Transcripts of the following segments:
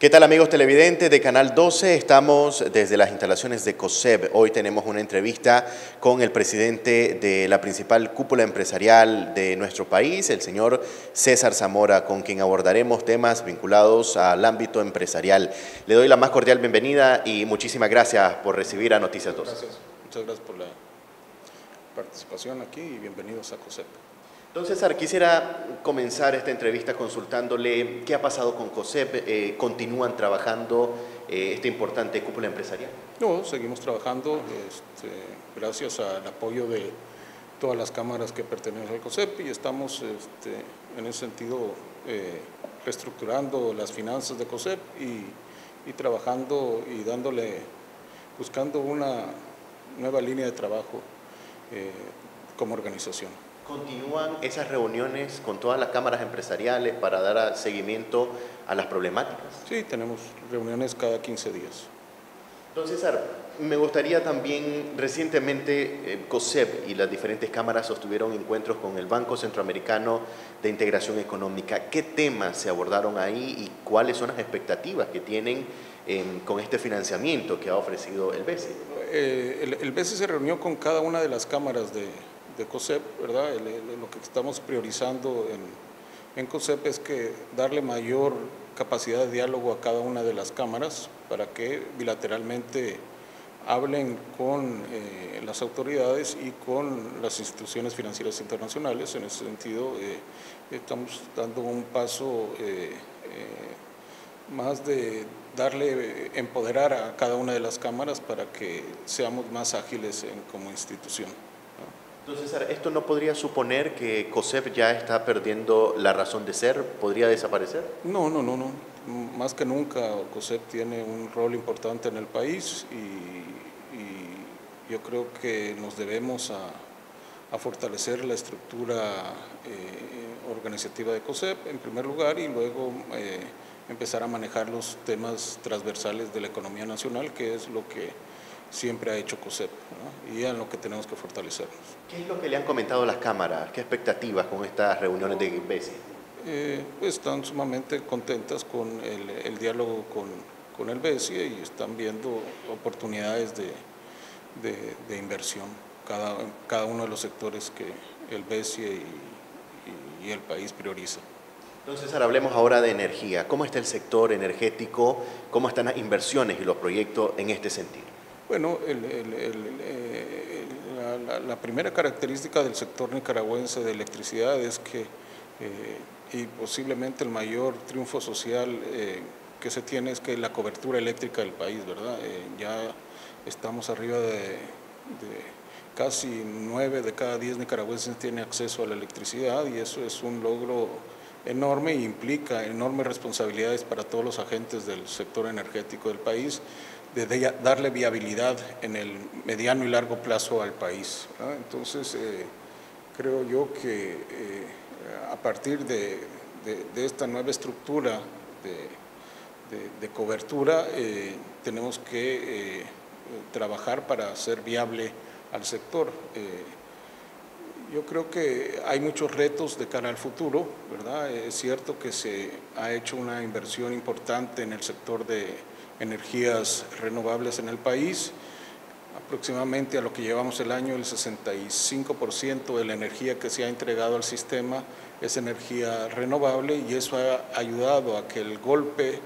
¿Qué tal amigos televidentes de Canal 12? Estamos desde las instalaciones de COSEB. Hoy tenemos una entrevista con el presidente de la principal cúpula empresarial de nuestro país, el señor César Zamora, con quien abordaremos temas vinculados al ámbito empresarial. Le doy la más cordial bienvenida y muchísimas gracias por recibir a Noticias 12. Gracias, muchas gracias por la participación aquí y bienvenidos a COSEP. Don César, quisiera comenzar esta entrevista consultándole qué ha pasado con COSEP. Eh, ¿Continúan trabajando eh, esta importante cúpula empresarial? No, seguimos trabajando este, gracias al apoyo de todas las cámaras que pertenecen al COSEP y estamos este, en ese sentido eh, reestructurando las finanzas de COSEP y, y trabajando y dándole, buscando una nueva línea de trabajo como organización. ¿Continúan esas reuniones con todas las cámaras empresariales para dar seguimiento a las problemáticas? Sí, tenemos reuniones cada 15 días. Don César, me gustaría también, recientemente eh, COSEP y las diferentes cámaras sostuvieron encuentros con el Banco Centroamericano de Integración Económica. ¿Qué temas se abordaron ahí y cuáles son las expectativas que tienen con este financiamiento que ha ofrecido el BESE? Eh, el, el BESE se reunió con cada una de las cámaras de, de COSEP, ¿verdad? lo que estamos priorizando en, en COSEP es que darle mayor capacidad de diálogo a cada una de las cámaras para que bilateralmente hablen con eh, las autoridades y con las instituciones financieras internacionales. En ese sentido, eh, estamos dando un paso eh, más de darle, empoderar a cada una de las cámaras para que seamos más ágiles como institución. Entonces, ¿esto no podría suponer que COSEP ya está perdiendo la razón de ser? ¿Podría desaparecer? No, no, no, no. Más que nunca COSEP tiene un rol importante en el país y, yo creo que nos debemos a, fortalecer la estructura eh, organizativa de COSEP en primer lugar y luego eh, empezar a manejar los temas transversales de la economía nacional, que es lo que siempre ha hecho COSEP y es en lo que tenemos que fortalecernos. ¿Qué es lo que le han comentado las cámaras? ¿Qué expectativas con estas reuniones de BESI? Eh, pues están sumamente contentas con el, diálogo con, con, el BESI y están viendo oportunidades de, de, inversión cada, cada uno de los sectores que el BESI y, y el país prioriza. Entonces, ahora hablemos ahora de energía. ¿Cómo está el sector energético? ¿Cómo están las inversiones y los proyectos en este sentido? Bueno, eh, la, primera característica del sector nicaragüense de electricidad es que, eh, y posiblemente el mayor triunfo social eh, que se tiene es que la cobertura eléctrica del país, ¿verdad? ya estamos arriba de, casi nueve de cada diez nicaragüenses tienen acceso a la electricidad y eso es un logro enorme e implica enormes responsabilidades para todos los agentes del sector energético del país de darle viabilidad en el mediano y largo plazo al país. Entonces, eh, creo yo que eh, a partir de, esta nueva estructura de, cobertura, eh, tenemos que trabajar para hacer viable al sector. yo creo que hay muchos retos de cara al futuro, ¿verdad? Es cierto que se ha hecho una inversión importante en el sector de energías renovables en el país. Aproximadamente a lo que llevamos el año, el 65% de la energía que se ha entregado al sistema es energía renovable y eso ha ayudado a que el golpe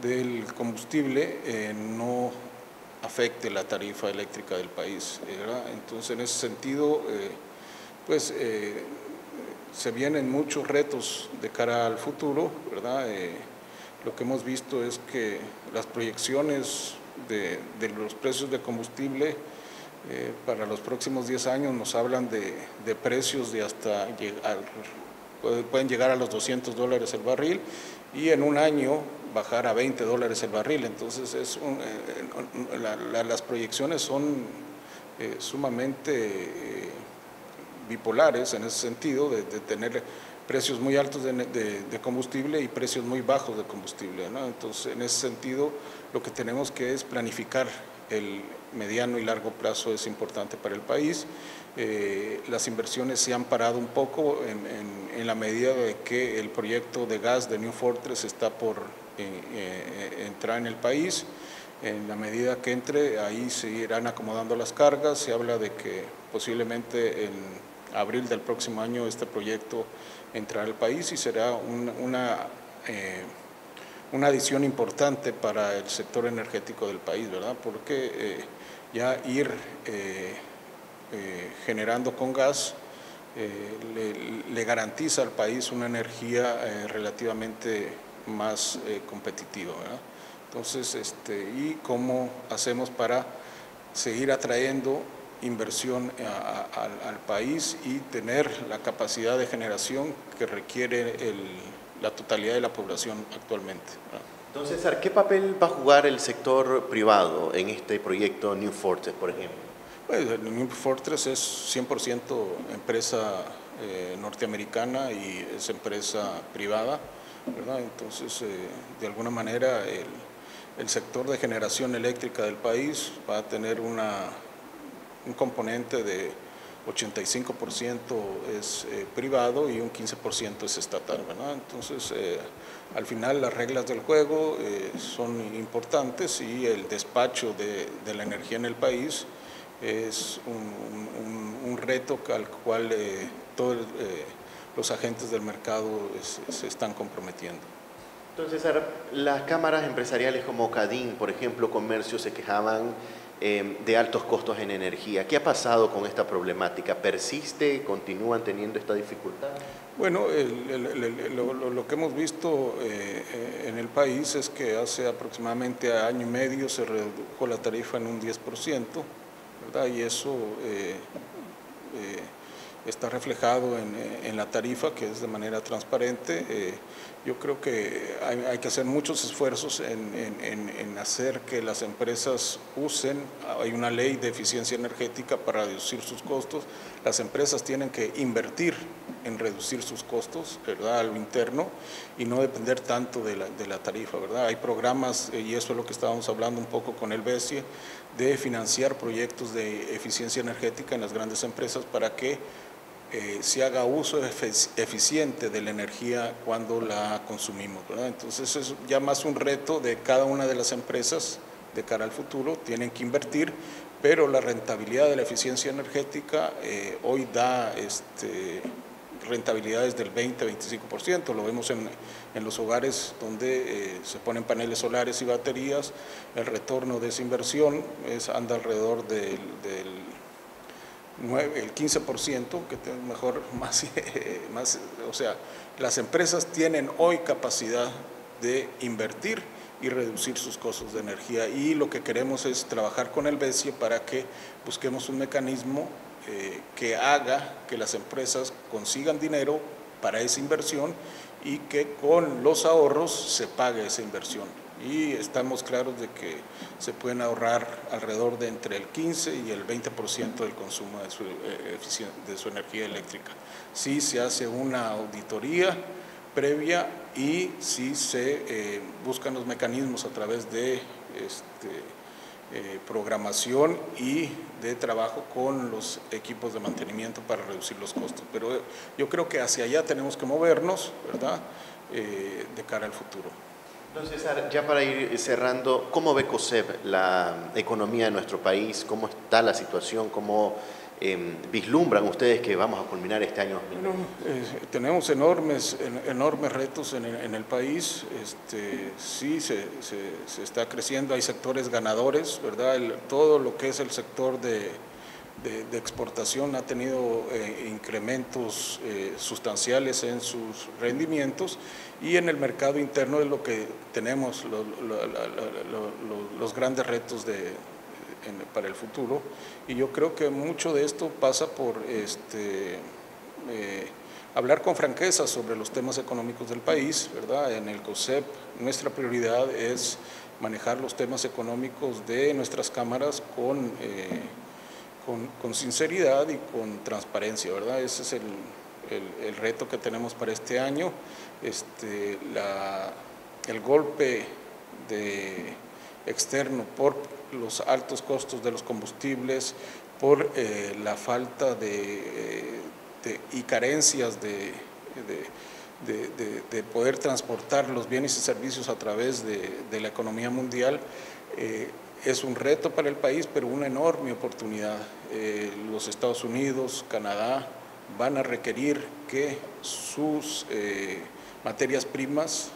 del combustible eh, no afecte la tarifa eléctrica del país. Entonces, en ese sentido, eh, pues eh, se vienen muchos retos de cara al futuro, ¿verdad? Lo que hemos visto es que las proyecciones de, los precios de combustible eh, para los próximos 10 años nos hablan de, precios de hasta pueden llegar a los 200 dólares el barril y en un año bajar a 20 dólares el barril. Entonces es eh, las proyecciones son eh, sumamente bipolares en ese sentido, de tener precios muy altos de, combustible y precios muy bajos de combustible. Entonces, en ese sentido, lo que tenemos que es planificar el mediano y largo plazo es importante para el país. Eh, las inversiones se han parado un poco en, la medida de que el proyecto de gas de New Fortress está por eh, eh, entrar en el país. En la medida que entre, ahí se irán acomodando las cargas. Se habla de que posiblemente en abril del próximo año este proyecto entrará al país y será una, eh, una adición importante para el sector energético del país, ¿verdad? Porque eh, ya ir eh, generando con gas le, garantiza al país una energía relativamente más competitiva, ¿verdad? Entonces, este, ¿y cómo hacemos para seguir atrayendo inversión al país y tener la capacidad de generación que requiere la totalidad de la población actualmente? Entonces, César, ¿qué papel va a jugar el sector privado en este proyecto New Fortress, por ejemplo? Pues, el New Fortress es 100% empresa eh, norteamericana y es empresa privada, ¿verdad? Entonces, eh, de alguna manera, el, el sector de generación eléctrica del país va a tener una, un componente de 85% es eh, privado y un 15% es estatal. Entonces, eh, al final las reglas del juego eh, son importantes y el despacho de, la energía en el país es un, reto al cual todos los agentes del mercado se están comprometiendo. Entonces, las cámaras empresariales como CADIN, por ejemplo, Comercio, se quejaban em, de altos costos en energía. ¿Qué ha pasado con esta problemática? ¿Persiste? ¿Continúan teniendo esta dificultad? Bueno, lo, que hemos visto eh, eh, en el país es que hace aproximadamente año y medio se redujo la tarifa en un 10%, ¿verdad? Y eso... Eh, está reflejado en, la tarifa, que es de manera transparente. Yo creo que hay, que hacer muchos esfuerzos en, hacer que las empresas usen, hay una ley de eficiencia energética para reducir sus costos, las empresas tienen que invertir en reducir sus costos, ¿verdad?, a lo interno y no depender tanto de la, de la tarifa, ¿verdad? Hay programas, eh, y eso es lo que estábamos hablando un poco con el BESIE, de financiar proyectos de eficiencia energética en las grandes empresas para que eh, se haga uso eficiente de la energía cuando la consumimos. Entonces es ya más un reto de cada una de las empresas de cara al futuro, tienen que invertir, pero la rentabilidad de la eficiencia energética eh, hoy da este, rentabilidades del 20-25%, lo vemos en, los hogares donde eh, se ponen paneles solares y baterías, el retorno de esa inversión es, anda alrededor del el 15%, que mejor más, más, o sea, las empresas tienen hoy capacidad de invertir y reducir sus costos de energía. Y lo que queremos es trabajar con el BESIE para que busquemos un mecanismo eh, que haga que las empresas consigan dinero para esa inversión y que con los ahorros se pague esa inversión y estamos claros de que se pueden ahorrar alrededor de entre el 15 y el 20% del consumo de su, eh, de su energía eléctrica. Si se hace una auditoría previa y si se eh, buscan los mecanismos a través de este, eh, programación y de trabajo con los equipos de mantenimiento para reducir los costos. Pero yo creo que hacia allá tenemos que movernos, ¿verdad?, de cara al futuro. Entonces, ya para ir cerrando, ¿cómo ve COSEP la economía de nuestro país? ¿Cómo está la situación? ¿Cómo em, vislumbran ustedes que vamos a culminar este año? Bueno, eh, tenemos enormes, enormes retos en el, país. Este, sí, se, se, está creciendo, hay sectores ganadores, ¿verdad? todo lo que es el sector de de, exportación ha tenido eh, incrementos eh, sustanciales en sus rendimientos y en el mercado interno es lo que tenemos los grandes retos de, para el futuro y yo creo que mucho de esto pasa por este, eh, hablar con franqueza sobre los temas económicos del país, ¿verdad? En el COSEP nuestra prioridad es manejar los temas económicos de nuestras cámaras con con, sinceridad y con transparencia, ¿verdad? Ese es el, el, reto que tenemos para este año. Este, la, el golpe de, externo por los altos costos de los combustibles, por eh, la falta de, de, y carencias de, de, poder transportar los bienes y servicios a través de, la economía mundial eh, es un reto para el país, pero una enorme oportunidad. Eh, los Estados Unidos, Canadá van a requerir que sus eh, materias primas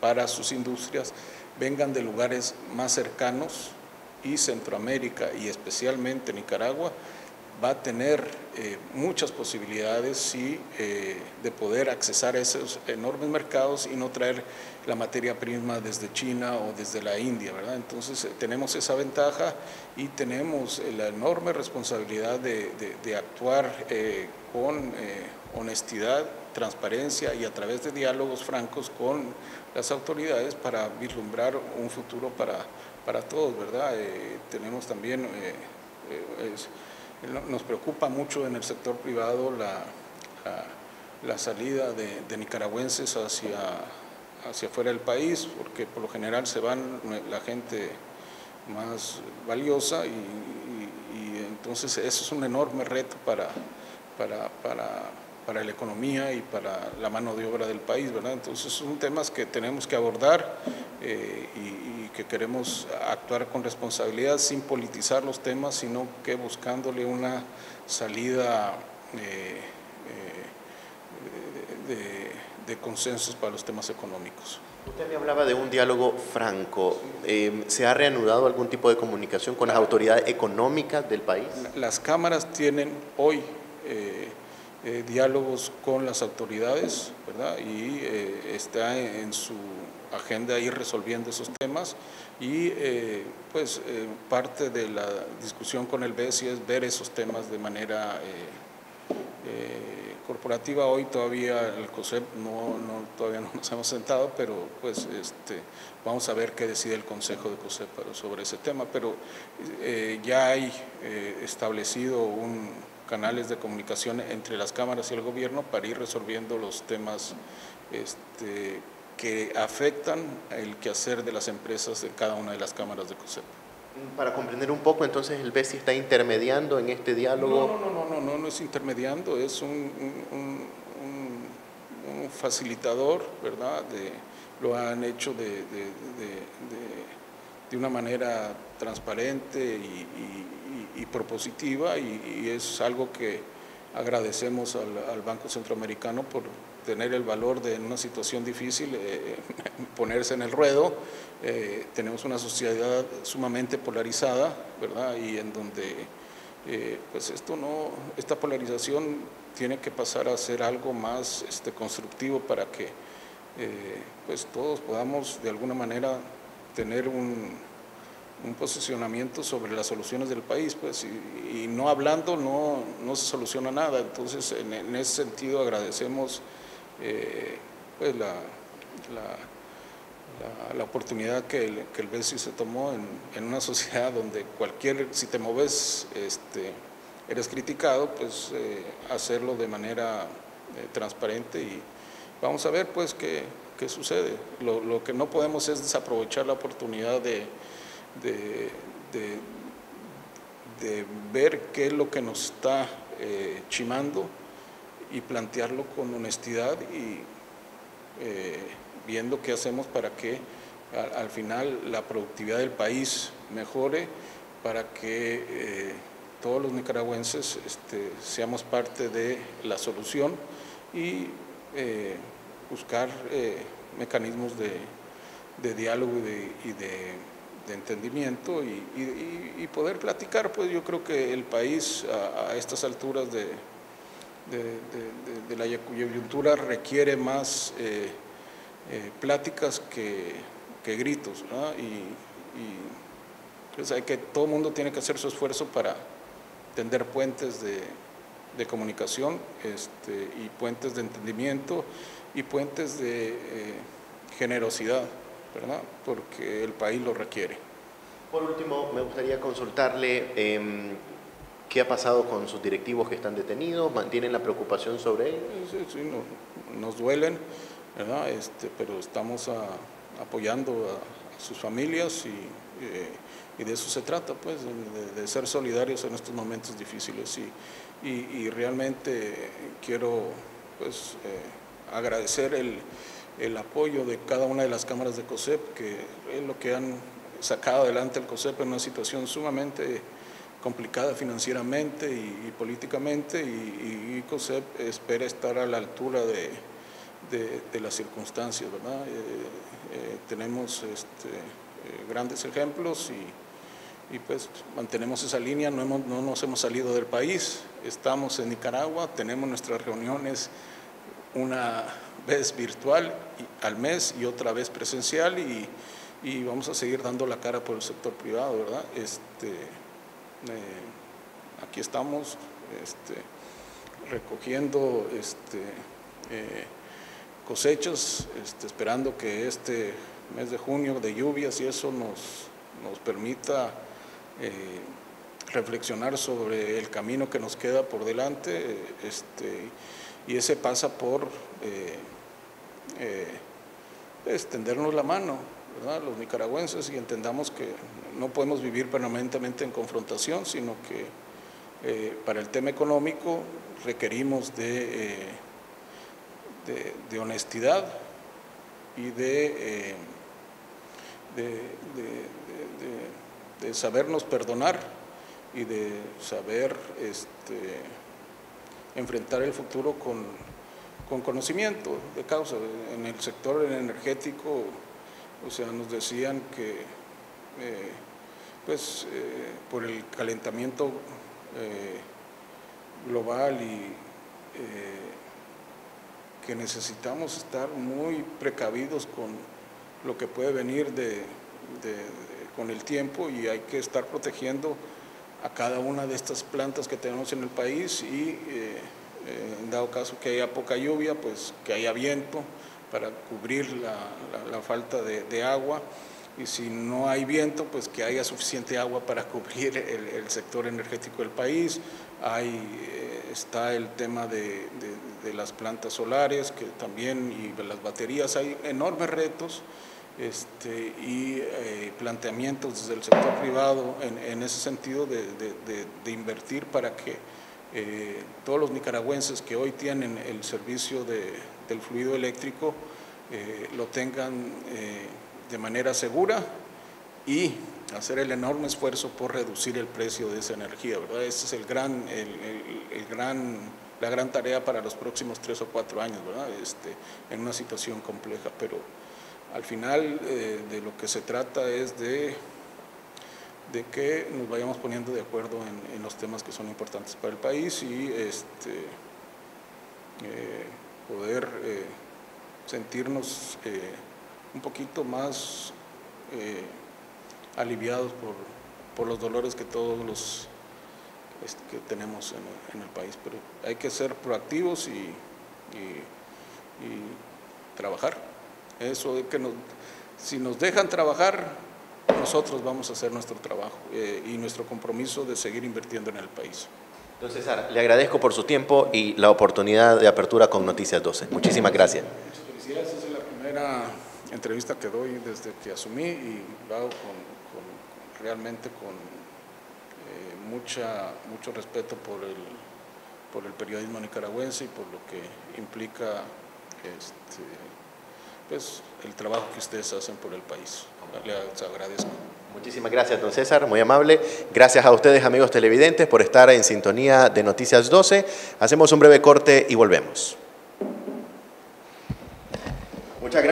para sus industrias vengan de lugares más cercanos y Centroamérica y especialmente Nicaragua va a tener eh, muchas posibilidades eh, de poder accesar a esos enormes mercados y no traer la materia prima desde China o desde la India, ¿verdad? Entonces eh, tenemos esa ventaja y tenemos la enorme responsabilidad de, actuar con honestidad, transparencia y a través de diálogos francos con las autoridades para vislumbrar un futuro para, para todos, ¿verdad? tenemos también... Nos preocupa mucho en el sector privado la, la, salida de, nicaragüenses hacia, hacia afuera del país, porque por lo general se van la gente más valiosa y, entonces eso es un enorme reto para, para, para, para, la economía y para la mano de obra del país, ¿verdad? Entonces son temas que tenemos que abordar eh, y que queremos actuar con responsabilidad sin politizar los temas, sino que buscándole una salida eh, eh, de, consensos para los temas económicos. Usted me hablaba de un diálogo franco. Eh, ¿Se ha reanudado algún tipo de comunicación con las autoridades económicas del país? Las cámaras tienen hoy diálogos con las autoridades, ¿verdad? Y está en su agenda ir resolviendo esos temas y eh, pues eh, parte de la discusión con el BESI es ver esos temas de manera eh, corporativa. Hoy todavía el COSEP no, todavía no nos hemos sentado, pero pues este, vamos a ver qué decide el Consejo de COSEP sobre ese tema, pero ya hay establecido un canales de comunicación entre las cámaras y el gobierno para ir resolviendo los temas este, que afectan el quehacer de las empresas de cada una de las cámaras de COSEP. Para comprender un poco, entonces el BESI está intermediando en este diálogo. No, no, no, no, no, no, es intermediando, es un, un, facilitador, ¿verdad? De, lo han hecho de, de, de, una manera transparente y, y, propositiva y, es algo que agradecemos al, al Banco Centroamericano por tener el valor de en una situación difícil eh, ponerse en el ruedo. Eh, tenemos una sociedad sumamente polarizada, ¿verdad? Y en donde eh, pues esto no, esta polarización tiene que pasar a ser algo más este, constructivo para que pues todos podamos de alguna manera tener un, un posicionamiento sobre las soluciones del país, pues, y, no hablando no, no, se soluciona nada. Entonces, en, en ese sentido agradecemos eh, pues la, la, oportunidad que el, que el BESI se tomó en, una sociedad donde cualquier, si te moves, este, eres criticado, pues eh, hacerlo de manera eh, transparente y vamos a ver pues qué, qué sucede. Lo, lo, que no podemos es desaprovechar la oportunidad de, de, de, ver qué es lo que nos está chimando y plantearlo con honestidad y eh, viendo qué hacemos para que al, final la productividad del país mejore, para que eh, todos los nicaragüenses este, seamos parte de la solución y eh, buscar mecanismos de, diálogo y de, entendimiento y, poder platicar, pues yo creo que el país a estas alturas de, de, la coyuntura requiere más eh, eh, pláticas que, gritos, y, pues hay que, todo el mundo tiene que hacer su esfuerzo para tender puentes de, comunicación este, y puentes de entendimiento y puentes de eh, generosidad, ¿verdad? porque el país lo requiere. Por último, me gustaría consultarle em, ¿Qué ha pasado con sus directivos que están detenidos? ¿Mantienen la preocupación sobre ellos? Sí, sí, nos duelen, ¿verdad? Este, pero estamos apoyando a, sus familias eh, y, de eso se trata, pues, de, ser solidarios en estos momentos difíciles. Y, y, realmente quiero, pues, eh, agradecer el, el, apoyo de cada una de las cámaras de COSEP, que es lo que han sacado adelante el COSEP en una situación sumamente complicada financieramente y, políticamente y, COSEP espera estar a la altura de, de, las circunstancias. ¿verdad? Eh, eh, tenemos este, eh, grandes ejemplos y, y, pues mantenemos esa línea, no, hemos, no nos hemos salido del país, estamos en Nicaragua, tenemos nuestras reuniones una vez virtual al mes y otra vez presencial y, y, vamos a seguir dando la cara por el sector privado, ¿verdad? Este, eh, aquí estamos este, recogiendo este, eh, cosechas, este, esperando que este mes de junio de lluvias y eso nos, nos permita eh, reflexionar sobre el camino que nos queda por delante y ese pasa por extendernos la mano los nicaragüenses y entendamos que no podemos vivir permanentemente en confrontación, sino que eh, para el tema económico requerimos de, eh, de, honestidad y de, eh, de, sabernos perdonar y de saber este, enfrentar el futuro con, con conocimiento de causa. En el sector energético o sea, nos decían que eh, pues eh, por el calentamiento eh, global y que necesitamos estar muy precavidos con lo que puede venir de, con el tiempo y hay que estar protegiendo a cada una de estas plantas que tenemos en el país y en dado caso que haya poca lluvia, pues que haya viento, para cubrir la, falta de, agua y si no hay viento, pues que haya suficiente agua para cubrir el, sector energético del país. Hay, eh, está el tema de, las plantas solares que también y las baterías, hay enormes retos este, y eh, planteamientos desde el sector privado en, ese sentido de, invertir para que eh, todos los nicaragüenses que hoy tienen el servicio del fluido eléctrico eh, lo tengan eh, de manera segura y hacer el enorme esfuerzo por reducir el precio de esa energía. ¿verdad? Esa es el gran, el, gran, la gran tarea para los próximos tres o cuatro años, ¿verdad? Este, en una situación compleja. Pero al final de lo que se trata es de de que nos vayamos poniendo de acuerdo en, los temas que son importantes para el país y este, eh, poder eh, sentirnos eh, un poquito más aliviados por, los dolores que todos los este, que tenemos en, el país. Pero hay que ser proactivos y, trabajar. Eso de que si nos dejan trabajar, nosotros vamos a hacer nuestro trabajo eh, y nuestro compromiso de seguir invirtiendo en el país. Entonces, César, le agradezco por su tiempo y la oportunidad de apertura con Noticias 12. Muchísimas gracias. Muchas felicidades. Es la primera entrevista que doy desde que asumí y lo hago con, realmente con eh, mucha, mucho respeto por el, por el periodismo nicaragüense y por lo que implica este, pues, el trabajo que ustedes hacen por el país. Les agradezco. Muchísimas gracias, don César, muy amable. Gracias a ustedes, amigos televidentes, por estar en sintonía de Noticias 12. Hacemos un breve corte y volvemos. Muchas gracias.